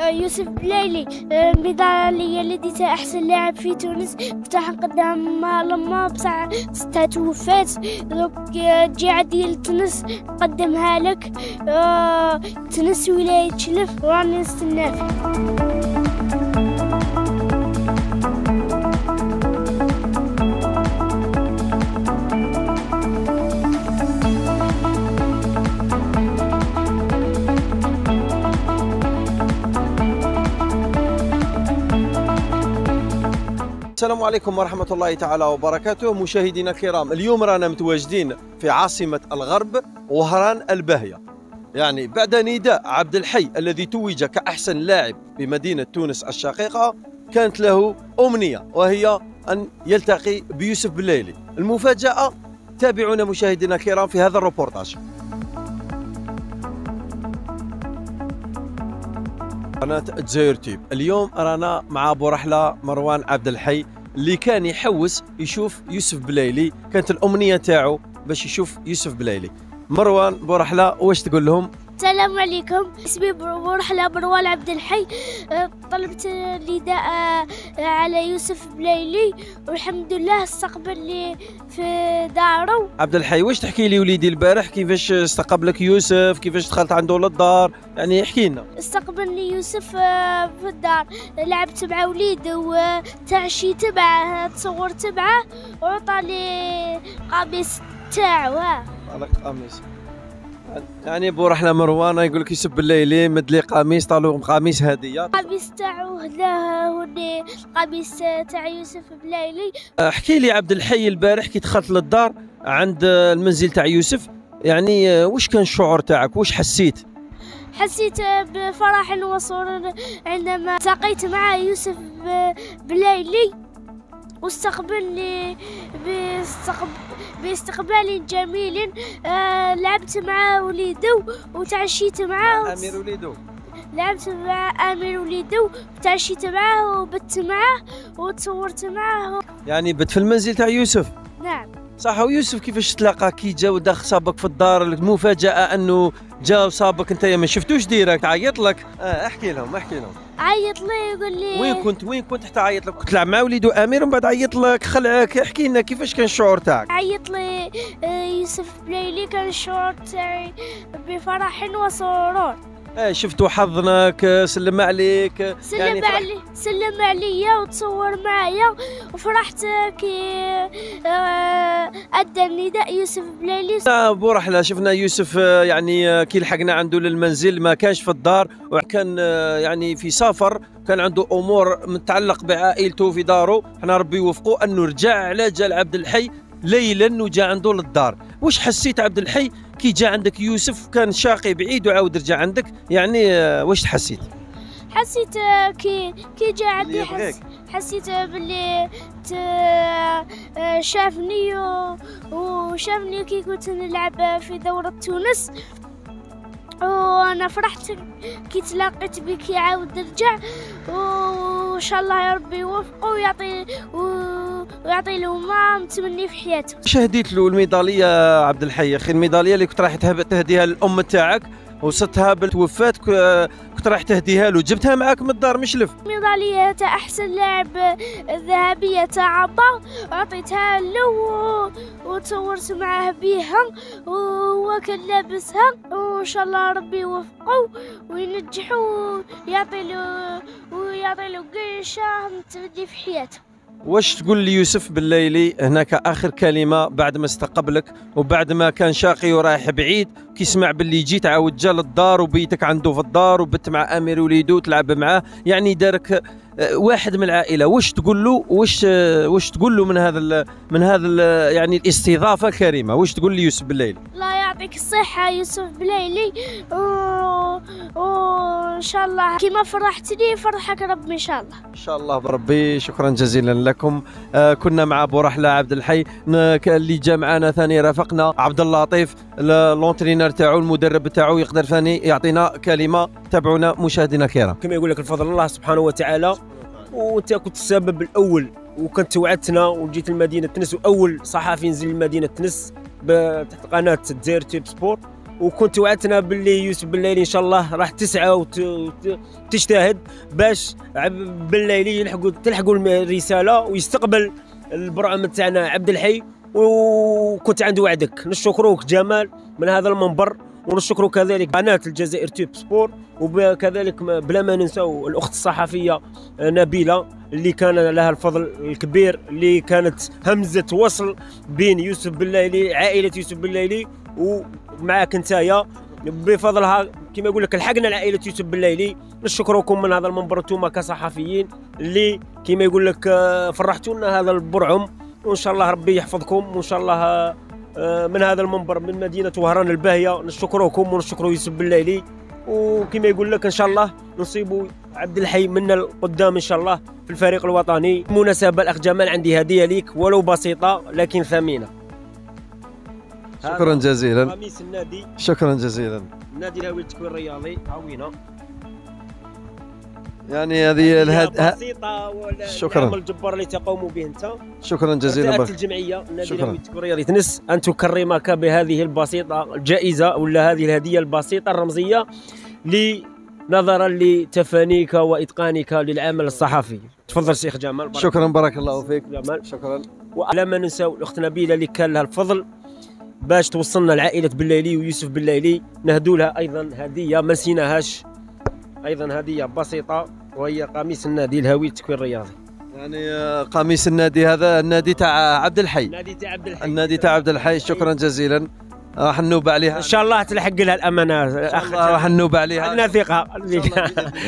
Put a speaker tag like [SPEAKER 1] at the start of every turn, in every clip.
[SPEAKER 1] آه، يوسف بلايلي آه، الميدالية التي تا أحسن لاعب في تونس. فتح قدام لما بصح ستة توفات دوك آه، تجي عندي لتونس. نقدمها لك. آه، تونس ولاية شلف. وراني نستناك
[SPEAKER 2] السلام عليكم ورحمة الله تعالى وبركاته. مشاهدينا الكرام اليوم رانا متواجدين في عاصمة الغرب وهران الباهية. يعني بعد نداء عبد الحي الذي توج كأحسن لاعب بمدينة تونس الشقيقة كانت له أمنية وهي أن يلتقي بيوسف بليلي. المفاجأة تابعونا مشاهدينا الكرام في هذا الروبورتاج قناة دزاير Tube اليوم رانا مع بو رحلة مروان عبد الحي. اللي كان يحوس يشوف يوسف بلايلي كانت الأمنية تاعو باش يشوف يوسف بلايلي مروان بو رحله واش تقول لهم؟
[SPEAKER 1] السلام عليكم. اسمي بو رحلة مروان عبد الحي. أه، طلبت نداء أه، على يوسف بلايلي والحمد لله استقبلني في داره
[SPEAKER 2] عبد الحي واش تحكي لي وليدي البارح؟ كيفاش استقبلك يوسف؟ كيفاش دخلت عنده للدار؟ يعني احكي لنا.
[SPEAKER 1] استقبلني يوسف أه، في الدار. لعبت مع وليد وتعشيت معه تصورت معه. وعطاني قميص تاعو.
[SPEAKER 2] على قميص. يعني بو رحلة مروان يقول لك يوسف بلايلي مد لي قميص تاعو قميص هديه
[SPEAKER 1] القميص تاعو هداه هوني القميص تاع يوسف بلايلي
[SPEAKER 2] احكي لي عبد الحي البارح كي دخلت للدار عند المنزل تاع يوسف يعني واش كان الشعور تاعك؟ واش حسيت؟
[SPEAKER 1] حسيت بفرح وسرور عندما التقيت مع يوسف بلايلي واستقبلني باستقب... باستقبال جميل آه لعبت مع وليدو وتعشيت معاه
[SPEAKER 2] أمير وليدو.
[SPEAKER 1] لعبت مع أمير وليدو وتعشيت معاه وبت معاه وتصورت معاه
[SPEAKER 2] يعني بت في المنزل تاع يوسف؟
[SPEAKER 1] نعم.
[SPEAKER 2] صح ويوسف كيفاش تلاقى؟ كي جا ودخل صابك في الدار المفاجاه أنه جا وصابك انت ما شفتوش ديرك؟ عيط لك. آه احكي لهم احكي لهم.
[SPEAKER 1] عيط لي يقول لي.
[SPEAKER 2] وين كنت؟ وين كنت حتى عيط لك؟ كنت تلعب مع وليدو امير ومن بعد عيط لك. خلعك احكي لنا كيفاش كان الشعور تاعك.
[SPEAKER 1] عيط لي آه، يوسف بلايلي كان الشعور تاعي بفرح وسرور.
[SPEAKER 2] آه شفتوا حضنك آه، سلم عليك.
[SPEAKER 1] سلم
[SPEAKER 2] يعني
[SPEAKER 1] علي سلم عليا وتصور معايا. وفرحت كي آه، أدى النداء يوسف بلايلي
[SPEAKER 2] آه، بو رحلة شفنا يوسف آه، يعني آه، كي لحقنا عنده للمنزل ما كانش في الدار وكان يعني في سفر كان عنده أمور متعلق بعائلته في داره. إحنا ربي يوفقه أنه رجع على جا عبد الحي ليلا وجا عنده للدار. واش حسيت عبد الحي؟ كي جا عندك يوسف كان شاقي بعيد وعاود رجع عندك. يعني آه، واش حسيت؟
[SPEAKER 1] حسيت آه، كي كي جا عندي. حس حسيت آه، باللي ت- شافني وشافني كي كنت نلعب في دورة تونس. وأنا فرحت كي تلاقيت بك يعاود رجع. وإن شاء الله يا ربي يوفقه ويعطي و- ويعطي له ما متمني في حياته
[SPEAKER 2] شهديت له الميدالية عبد الحي. أخي الميدالية اللي كنت رايح تهديها للأم تاعك وصلتها بالتوفات ك- كنت رايح تهديها له. جبتها معاك من الدار مشلف
[SPEAKER 1] ميدالية تاع أحسن لاعب الذهبية تاع عطا وعطيتها له وتصورت معاه بيها وهو كان لابسها. وإن شاء الله ربي يوفقه وينجحه ويعطي له ويعطي له قرشة متبدي في حياته.
[SPEAKER 2] واش تقول ليوسف بالليلي هناك آخر كلمة بعد ما استقبلك وبعد ما كان شاقي ورايح بعيد كيسمع باللي جيت عاود جا للدار وبيتك عنده في الدار وبت مع أمير وليدو تلعب معاه؟ يعني دارك واحد من العائلة واش تقول له؟ واش واش تقول له من هذا ال- من هذا ال- يعني الاستضافة الكريمه واش تقول ليوسف بالليل؟
[SPEAKER 1] الله يعطيك الصحة يوسف بلايلي و- وإن شاء الله. كيما فرحتني يفرحك ربي إن شاء الله.
[SPEAKER 2] إن شاء الله بربي. شكرا جزيلا لكم. آه كنا مع بو رحلة عبد الحي. اللي جا معنا ثاني رافقنا عبد اللطيف l'entraîneur تاعو المدرب تاعو يقدر ثاني يعطينا كلمة تابعونا مشاهدينا الكرام.
[SPEAKER 3] كما يقول لك الفضل الله سبحانه وتعالى وانت كنت السبب الأول. وكنت وعدتنا وجيت لمدينة تونس وأول صحفي نزل لمدينة تونس ب- تحت قناة دزاير Tube Sport وكنت وعدتنا باللي يوسف بلايلي إن شاء الله راح تسعى وتجتهد باش بالليلي يلحقوا تلحقوا الرسالة ويستقبل البرعم تاعنا عبد الحي. وكنت عند وعدك. نشكروك جمال من هذا المنبر. ونشكر كذلك قناه الجزائر تيوب سبور وكذلك بلا ما ننساو الأخت الصحفية نبيلة اللي كان لها الفضل الكبير اللي كانت همزة وصل بين يوسف بالليلي عائلة يوسف بالليلي ومعاك نتايا. بفضلها كما يقول لك لحقنا لعائلة يوسف بالليلي. نشكركم من هذا المنبر أنتم كصحفيين اللي كما يقول لك آه، فرحتونا هذا البرعم. وإن شاء الله ربي يحفظكم وإن شاء الله من هذا المنبر من مدينة وهران الباهية. نشكركم ونشكر يوسف بالليلي وكما يقول لك إن شاء الله نصيبوا عبد الحي منا القدام إن شاء الله في الفريق الوطني. مناسبة الاخ جمال عندي هدية ليك ولو بسيطة لكن ثمينة.
[SPEAKER 2] شكرا جزيلا.
[SPEAKER 3] قميص النادي.
[SPEAKER 2] شكرا جزيلا.
[SPEAKER 3] النادي الهوي التكوين الرياضي. عوينه
[SPEAKER 2] يعني هذه الهد...
[SPEAKER 3] بسيطة
[SPEAKER 2] شكراً.
[SPEAKER 3] الجبار اللي تقوم به انت
[SPEAKER 2] شكرا جزيلا بارك
[SPEAKER 3] الجمعية
[SPEAKER 2] شكراً.
[SPEAKER 3] تنس أن تكرمك بهذه البسيطة الجائزة ولا هذه الهدية البسيطة الرمزية نظرا لتفانيك وإتقانك للعمل الصحفي. تفضل شيخ جمال. بارك
[SPEAKER 2] شكرا بارك الله فيك.
[SPEAKER 3] جمال.
[SPEAKER 2] شكرا.
[SPEAKER 3] ولا ما ننساو الأخت نبيله اللي كان لها الفضل. باش توصلنا لعائلة بالليلي ويوسف بالليلي نهدوا لها أيضا هدية ما نسيناهاش أيضا هديه بسيطة وهي قميص النادي الهوي التكوين الرياضي.
[SPEAKER 2] يعني آه، قميص النادي هذا النادي تاع عبد الحي.
[SPEAKER 3] النادي تاع عبد الحي.
[SPEAKER 2] النادي تاع عبد الحي شكرا جزيلا. راح نوب عليها.
[SPEAKER 3] إن شاء الله تلحق لها
[SPEAKER 2] الأمانة
[SPEAKER 3] اخ
[SPEAKER 2] راح نوب عليها.
[SPEAKER 3] عندنا ثقه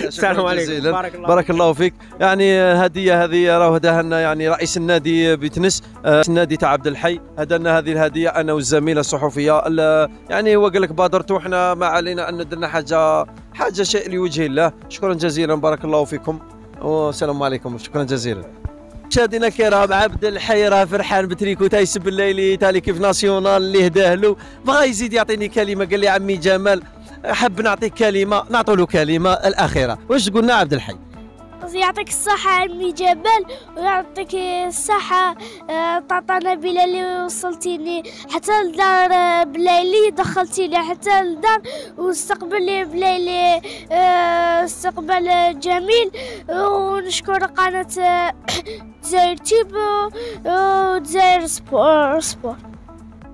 [SPEAKER 3] السلام عليكم. بارك الله
[SPEAKER 2] بارك الله فيك. يعني هدية هذه راه هداها لنا يعني رئيس النادي بتنس آه، النادي تاع عبد الحي. هدانا هذه الهدية أنا والزميلة الصحفية. ال- يعني هو قال لك بادرتوا إحنا ما علينا أن درنا حاجة حاجة شيء لوجه الله. شكرا جزيلا. بارك الله فيكم. والسلام عليكم. شكرا جزيلا. مشاهدينا الكرام عبد الحي راه فرحان بتريكو تايس بالليلي تالي كيف ناسيونال اللي هداه له بغى يزيد يعطيني كلمة قال لي عمي جمال حب نعطيك كلمة نعطوا له كلمة الأخيرة. واش قلنا عبد الحي؟
[SPEAKER 1] يعطيك الصحة عمي جبل ويعطيك الصحة آه، طاطا نبيلة اللي وصلتيني حتى لدار آه، بلايلي دخلتيني حتى لدار واستقبلني بلايلي آه، استقبال جميل. ونشكر قناة آه، دزاير Tube ودزاير Sport Sport.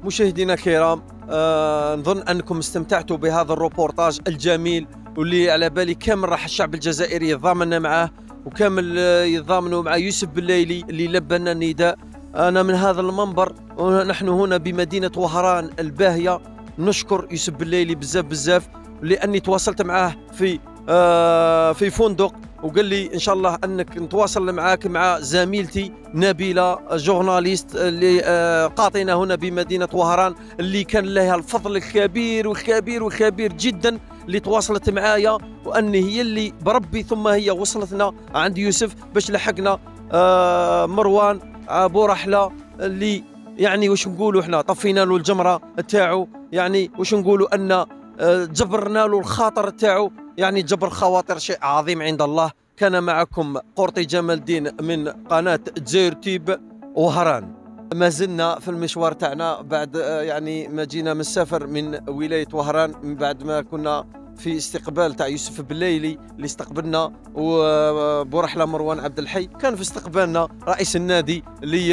[SPEAKER 2] مشاهدينا الكرام آه نظن أنكم استمتعتوا بهذا الروبورتاج الجميل. واللي على بالي كامل راح الشعب الجزائري يتضامن معاه وكامل يتضامنوا مع يوسف بالليلي اللي لبى لنا النداء. أنا من هذا المنبر ونحن هنا بمدينة وهران الباهية نشكر يوسف بالليلي بزاف بزاف لأني تواصلت معاه في آه في فندق وقال لي إن شاء الله أنك نتواصل معاك مع زميلتي نبيلة جورناليست اللي آه قاطنة هنا بمدينة وهران اللي كان لها الفضل الكبير والكبير والكبير جدا. اللي تواصلت معايا وان هي اللي بربي ثم هي وصلتنا عند يوسف باش لحقنا آه مروان أبو رحلة اللي يعني واش نقولوا إحنا طفينا له الجمرة تاعو يعني واش نقولوا أن آه، جبرنا له الخاطر تاعو يعني جبر خواطر شيء عظيم عند الله. كان معكم قرطي جمال الدين من قناة جزير تيب وهران. ما زلنا في المشوار تاعنا بعد آه، يعني ما جينا من السفر من ولاية وهران من بعد ما كنا في استقبال تاع يوسف بالليلي اللي استقبلنا وبورحله مروان عبد الحي. كان في استقبالنا رئيس النادي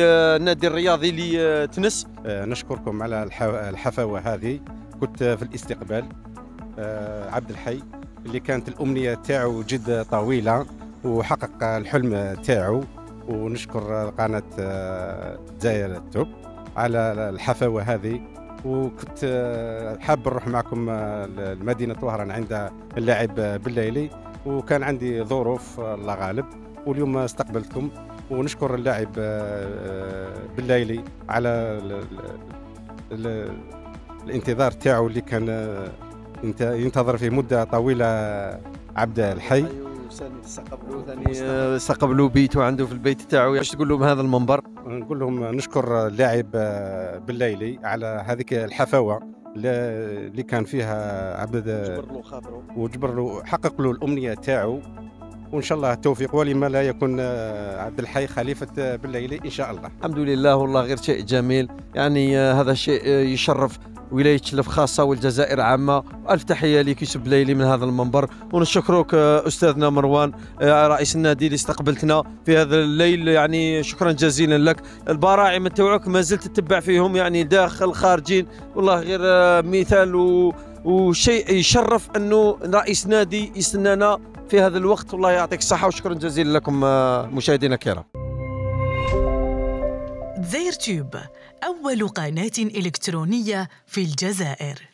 [SPEAKER 2] آه، النادي الرياضي اللي آه، تنس.
[SPEAKER 4] آه، نشكركم على الح- الحفاوة هذه. كنت في الاستقبال آه، عبد الحي اللي كانت الأمنية تاعو جد طويلة وحقق الحلم تاعو. ونشكر قناة آه، جزائر التوب على الحفاوة هذه. وكنت آه، حاب نروح معكم آه، لمدينة وهران عند اللاعب بالليلي. وكان عندي ظروف الله غالب. واليوم استقبلتكم ونشكر اللاعب بالليلي على ال- ال- ال- الانتظار تاعو اللي كان ينت- ينتظر فيه مدة طويلة عبد الحي.
[SPEAKER 2] استقبلوا ثاني آه، استقبلوا بيته عنده في البيت تاعو إيش تقول لهم هذا المنبر؟
[SPEAKER 4] نقول لهم نشكر اللاعب آه، بالليلي على هذيك الحفاوة اللي كان فيها عبد
[SPEAKER 2] له خاطره.
[SPEAKER 4] وجبر له حقق له الأمنية تاعو وإن شاء الله التوفيق ولما لا يكون آه، عبد الحي خليفة بالليلي إن شاء الله.
[SPEAKER 2] الحمد لله والله غير شيء جميل. يعني هذا شيء يشرف ولايه تلف خاصة والجزائر عامة. ألف تحية لك يوسف بلايلي من هذا المنبر. ونشكرك آه، أستاذنا مروان آه، رئيس النادي اللي استقبلتنا في هذا الليل. يعني شكرا جزيلا لك. البراعم تاعك ما زلت تتبع فيهم يعني داخل خارجين. والله غير آه، مثال و وشيء يشرف أنه رئيس نادي يستنانا في هذا الوقت. والله يعطيك الصحة وشكرا جزيلا لكم مشاهدينا الكرام.
[SPEAKER 5] تيوب. أول قناة إلكترونية في الجزائر.